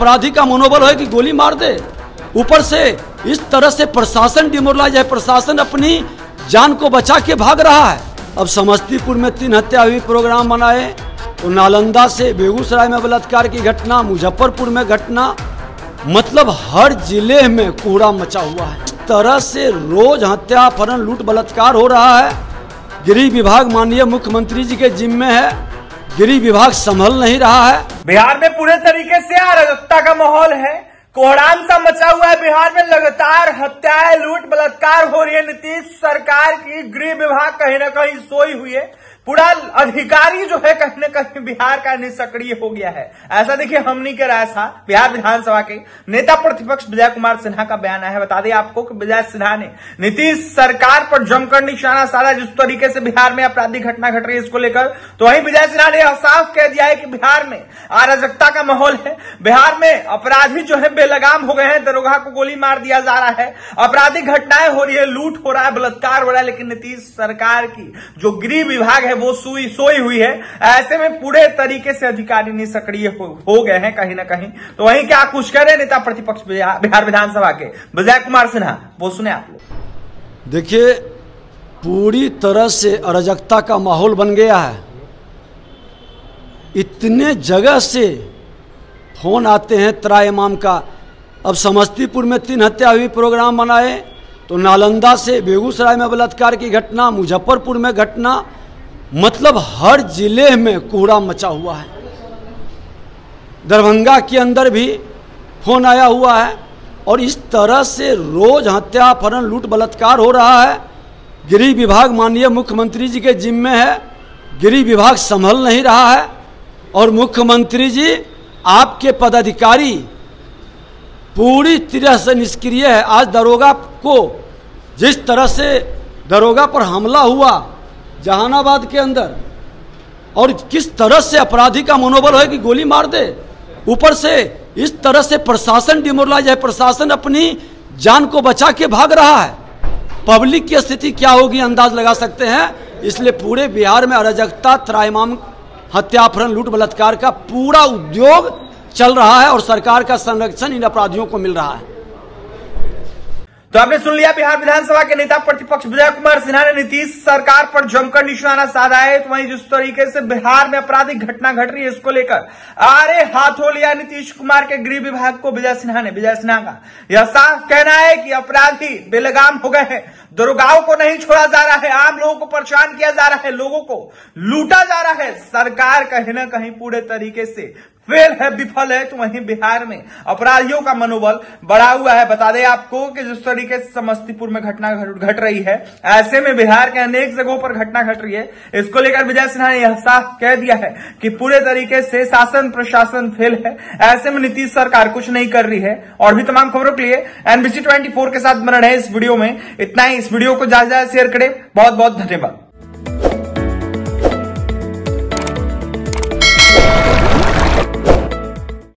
अपराधी का मनोबल है कि गोली मार दे। ऊपर से इस तरह से प्रशासन डिमोरलाइज है, प्रशासन अपनी जान को बचा के भाग रहा है। अब समस्तीपुर में तीन हत्या हुई प्रोग्राम बनाए। तो नालंदा से बेगूसराय में बलात्कार की घटना, मुजफ्फरपुर में घटना मतलब हर ज़िले में कोहरा मचा हुआ है। इस तरह से रोज हत्या अपहरण लूट बलात्कार हो रहा है। गृह विभाग माननीय मुख्यमंत्री जी के जिम्मे है। गृह विभाग संभल नहीं रहा है। बिहार में पूरे तरीके से अराजकता का माहौल है। कोहराम सा मचा हुआ है बिहार में लगातार हत्याएँ लूट बलात्कार हो रही है। नीतीश सरकार की गृह विभाग कहीं ना कहीं सोई हुई है। पूरा अधिकारी जो है कहीं ना कहीं बिहार का निष्क्रिय हो गया है। ऐसा देखिए, हम नहीं कह रहा था बिहार विधानसभा के नेता प्रतिपक्ष विजय कुमार सिन्हा का बयान आया है। बता दें आपको कि विजय सिन्हा ने नीतीश सरकार पर जमकर निशाना साधा, जिस तरीके से बिहार में आपराधिक घटना घट रही है इसको लेकर तो वहीं विजय सिन्हा ने साफ़ कह दिया है कि बिहार में अराजकता का माहौल है। बिहार में अपराधी जो है बेलगाम हो गए हैं, दरोगा को गोली मार दिया जा रहा है। आपराधिक घटनाएँ हो रही है, लूट हो रहा है, बलात्कार हो रहा है, लेकिन नीतीश सरकार की जो गृह विभाग है वो सुई सोई हुई है। ऐसे में पूरे तरीके से अधिकारी निष्क्रिय हो, हो गए हैं कहीं ना कहीं। तो वहीं क्या कुछ कह नेता प्रतिपक्ष बिहार विधानसभा के? विजय कुमार सिन्हा वो सुने आप लोग। देखिए पूरी तरह से अराजकता का माहौल बन गया है। इतने जगह से फ़ोन आते हैं त्रा इमाम का। अब समस्तीपुर में तीन हत्या हुई प्रोग्राम बनाए तो नालंदा से बेगूसराय में बलात्कार की घटना मुजफ्फरपुर में घटना मतलब हर ज़िले में कोहरा मचा हुआ है। दरभंगा के अंदर भी फ़ोन आया हुआ है और इस तरह से रोज हत्या अपहरण लूट बलात्कार हो रहा है। गृह विभाग माननीय मुख्यमंत्री जी के जिम्मे है। गृह विभाग संभल नहीं रहा है और मुख्यमंत्री जी, आपके पदाधिकारी पूरी तरह से निष्क्रिय है। आज दरोगा को जिस तरह से दरोगा पर हमला हुआ जहानाबाद के अंदर। और किस तरह से अपराधी का मनोबल है कि गोली मार दे? ऊपर से इस तरह से प्रशासन डिमोरलाइज है प्रशासन अपनी जान को बचा के भाग रहा है। पब्लिक की स्थिति क्या होगी अंदाज लगा सकते हैं? इसलिए पूरे बिहार में अराजकता, त्राईमाम हत्या अपहरण लूट बलात्कार का पूरा उद्योग चल रहा है और सरकार का संरक्षण इन अपराधियों को मिल रहा है। तो आपने सुन लिया बिहार विधानसभा के नेता प्रतिपक्ष विजय कुमार सिन्हा ने नीतीश सरकार पर जमकर निशाना साधा है। तो वहीं जिस तरीके से बिहार में आपराधिक घटना घट रही है, इसको लेकर आरे हाथों लिया नीतीश कुमार के गृह विभाग को विजय सिन्हा ने। विजय सिन्हा का यह साफ़ कहना है कि अपराधी बेलगाम हो गए हैं। दरोगाओं को नहीं छोड़ा जा रहा है, आम लोगों को परेशान किया जा रहा है, लोगों को लूटा जा रहा है। सरकार कहीं ना कहीं पूरे तरीके से फेल है, विफल है। तो वहीं बिहार में अपराधियों का मनोबल बढ़ा हुआ है। बता दें आपको कि जिस तरीके से समस्तीपुर में घटना घट रही है, ऐसे में बिहार के अनेक जगहों पर घटना घट रही है। इसको लेकर विजय सिन्हा ने यह साफ़ कह दिया है कि पूरे तरीके से शासन प्रशासन फेल है। ऐसे में नीतीश सरकार कुछ नहीं कर रही है। और भी तमाम खबरों के लिए एनबीसी ट्वेंटी के साथ बना रहे इस वीडियो में। इतना ही। इस वीडियो को ज़्यादा ज़्यादा शेयर करें। बहुत बहुत धन्यवाद।